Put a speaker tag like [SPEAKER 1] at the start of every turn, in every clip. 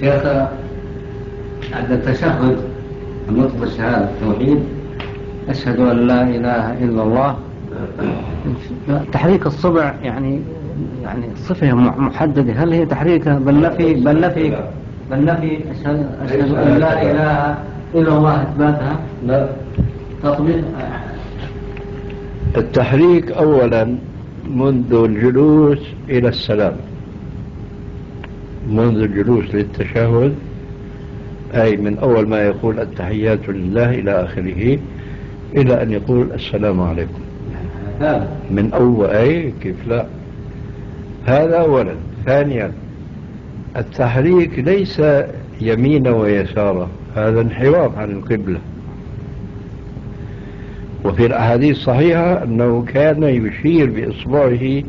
[SPEAKER 1] شيخ عند التشهد النطق بالشهادة التوحيد أشهد أن لا إله إلا الله. تحريك الصبع يعني يعني صفة محددة. هل هي تحريكها بل نفي بل نفي بل نفي أشهد, أشهد أن لا إله إلا الله إثباتها؟ لا. تطبيق.
[SPEAKER 2] التحريك أولا منذ الجلوس إلى السلام. منذ الجلوس للتشهد أي من أول ما يقول التحيات لله إلى آخره إلى أن يقول السلام عليكم. من أول أي كيف لا؟ هذا أولا ثانيا التحريك ليس يمينا ويسارا هذا انحراف عن القبلة. وفي الأحاديث الصحيحة أنه كان يشير بإصبعه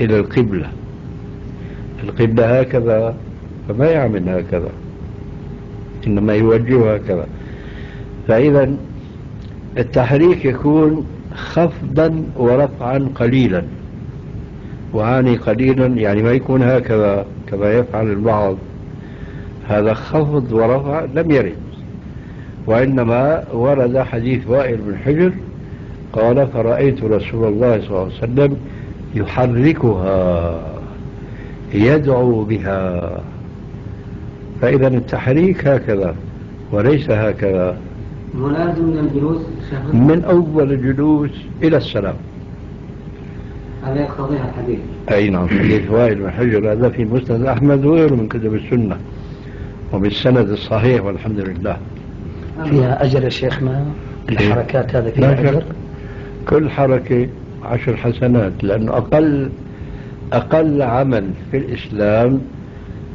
[SPEAKER 2] إلى القبلة. القبلة هكذا فما يعمل هكذا إنما يوجه هكذا. فإذا التحريك يكون خفضا ورفعا قليلا. وعاني قليلا يعني ما يكون هكذا كما يفعل البعض. هذا خفض ورفع لم يرد. وإنما ورد حديث وائل بن حجر قال فرأيت رسول الله صلى الله عليه وسلم يحركها. يدعو بها. فإذا التحريك هكذا وليس هكذا.
[SPEAKER 1] ملازم من الجلوس
[SPEAKER 2] من أول الجلوس إلى السلام.
[SPEAKER 1] هذا يقتضيها الحديث.
[SPEAKER 2] أي نعم حديث وائل بن حجر. هذا في مسند أحمد وغيره من كتب السنة وبالسند الصحيح والحمد لله.
[SPEAKER 3] فيها أجر يا شيخنا؟ الحركات هذا فيها أجر؟
[SPEAKER 2] كل حركة عشر حسنات لأنه أقل أقل عمل في الإسلام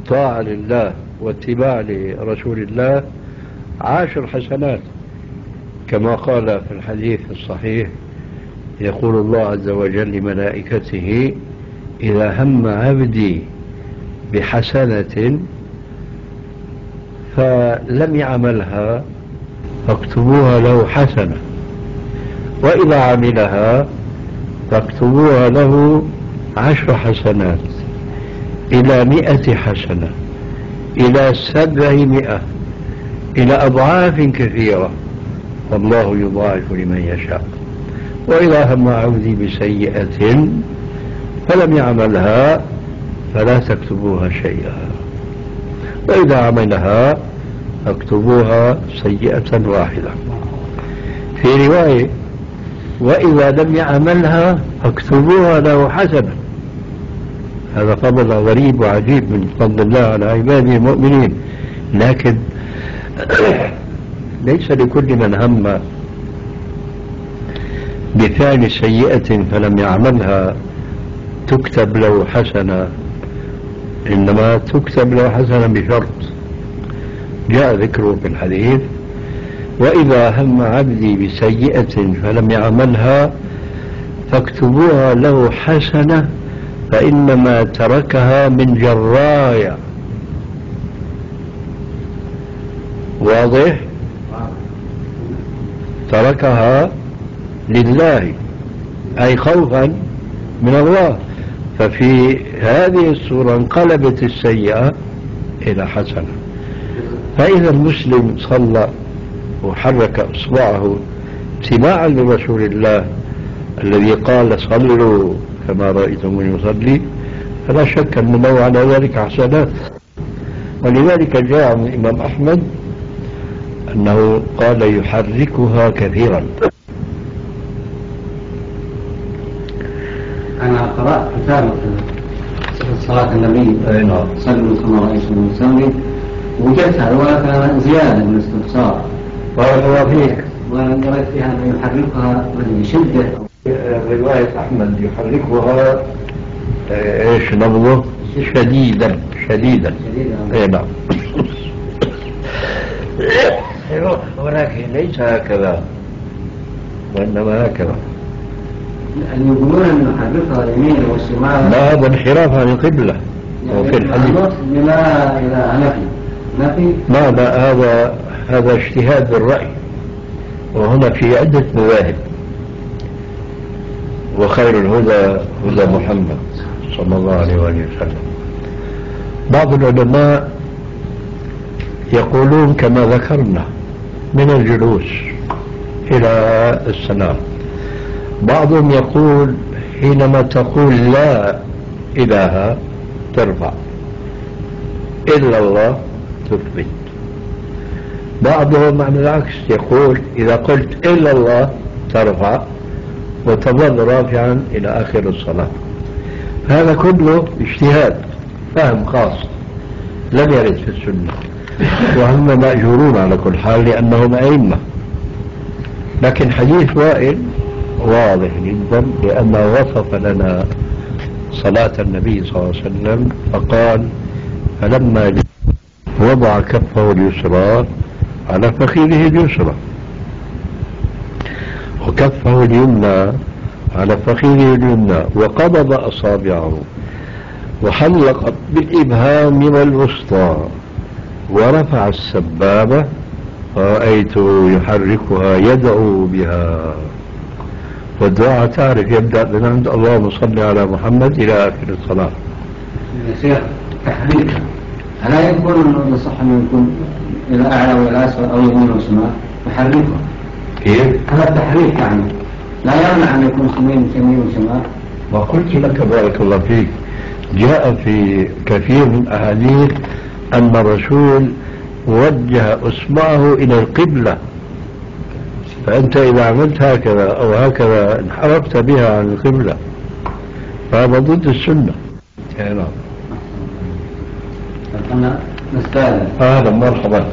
[SPEAKER 2] طاعة لله واتباع لرسول الله عشر حسنات. كما قال في الحديث الصحيح يقول الله عز وجل لملائكته إذا هم عبدي بحسنة فلم يعملها فاكتبوها له حسنة وإذا عملها فاكتبوها له عشر حسنات إلى مئة حسنة إلى سبعمائة إلى أضعاف كثيرة. والله يضاعف لمن يشاء. وإذا هم عبدي بسيئة فلم يعملها فلا تكتبوها شيئا. وإذا عملها فاكتبوها سيئة واحدة في رواية وإذا لم يعملها فاكتبوها له حسنا هذا فضل غريب وعجيب من فضل الله على عباده المؤمنين. لكن ليس لكل من هم بفعل سيئة فلم يعملها تكتب له حسنة. إنما تكتب له حسنة بشرط. جاء ذكره في الحديث وإذا هم عبدي بسيئة فلم يعملها فاكتبوها له حسنة فإنما تركها من جرايا واضح؟ تركها لله أي خوفا من الله. ففي هذه الصورة انقلبت السيئة إلى حسنة. فإذا المسلم صلى وحرك إصبعه اتباعا لرسول الله الذي قال صلوا كما رأيتم يصلي فلا شك أن له على ذلك حسنات ولذلك جاء من الإمام أحمد أنه قال يحركها كثيرا.
[SPEAKER 1] أنا قرأت كتاب صلاة النبي
[SPEAKER 2] نعم.
[SPEAKER 1] صلوا كما رأيتم يصلي وجدت هذا ولكن زيادة من الاستفسار
[SPEAKER 2] بارك الله فيك.
[SPEAKER 1] وقرأت فيها أنه يحركها بشدة
[SPEAKER 2] رواية أحمد يحركها إيش نبضه شديدا شديدا. اي نعم. ولكن ليس هكذا وإنما هكذا.
[SPEAKER 1] أن يقولون أن يحركها اليمين والشمال.
[SPEAKER 2] لا هذا انحراف عن القبلة. وفي الحديث.
[SPEAKER 1] لا إلى نفي. نفي؟
[SPEAKER 2] ما لا هذا هذا اجتهاد بالرأي وهنا في عدة مواهب. وخير الهدى هدى محمد صلى الله عليه وآله وسلم. بعض العلماء يقولون كما ذكرنا من الجلوس إلى السلام. بعضهم يقول حينما تقول لا إله ترفع. إلا الله تثبت. بعضهم على العكس يقول إذا قلت إلا الله ترفع. وتظل رافعا إلى آخر الصلاة. هذا كله اجتهاد فهم خاص لم يرد في السنة. وهم مأجورون على كل حال لأنهم أئمة. لكن حديث وائل واضح جدا لأنه وصف لنا صلاة النبي صلى الله عليه وسلم فقال فلما وضع كفه اليسرى على فخذه اليسرى. وكفه اليمنى على فخذه اليمنى وقبض أصابعه وحلق بالإبهام والوسطى ورفع السبابة رأيته يحركها يدعو بها والدعاء تعرف يبدأ من عند اللهم صل على محمد إلى آخر الصلاة.
[SPEAKER 1] يا شيخ ألا يكون أنه يصح أن يكون إلى أعلى وإلى أسفل أو يمين وشمال يحركه
[SPEAKER 2] كيف؟
[SPEAKER 1] هذا التحريك يعني. لا يمنع أن يكون يمين يمين وشمال
[SPEAKER 2] وقلت لك بارك الله فيك جاء في كثير من الأحاديث أن الرسول وجه إصبعه إلى القبلة. فأنت إذا عملت هكذا أو هكذا انحرفت بها عن القبلة. فهذا ضد السنة. نعم.
[SPEAKER 1] أنا نستاذن
[SPEAKER 2] هذا مرحبا.